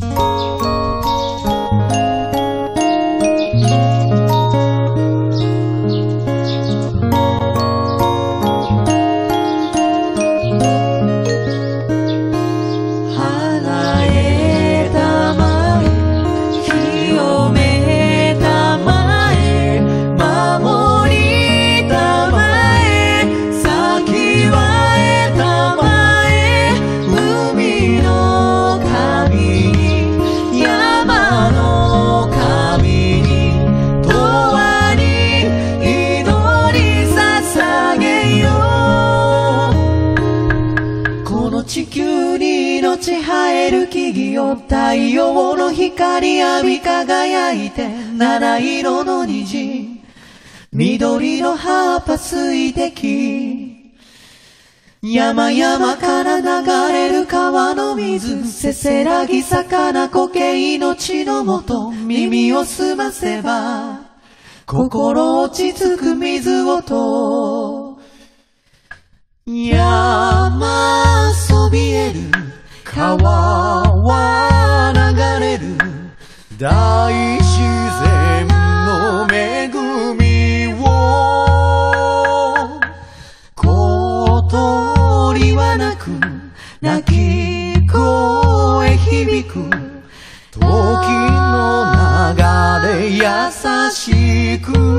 Música 生える木々を太陽の光浴び輝いて七色の虹。緑の葉っぱ水滴山々から流れる川の水せせらぎ魚苔命のもと耳を澄ませば心落ち着く水音。山そびえる川は流れる大自然の恵みを。小鳥は鳴く鳴き声響く。時の流れ優しく。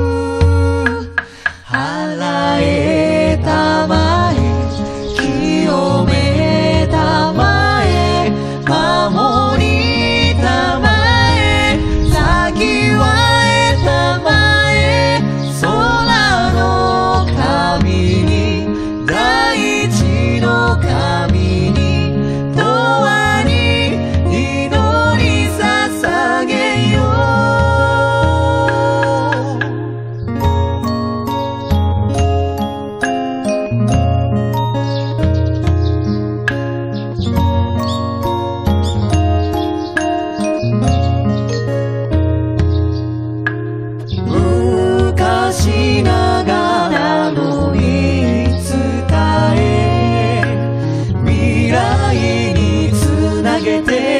愛につなげて